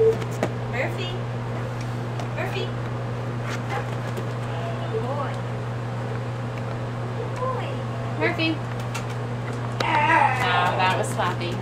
Murphy. Murphy. Good boy. Good boy. Murphy. Oh, that was sloppy.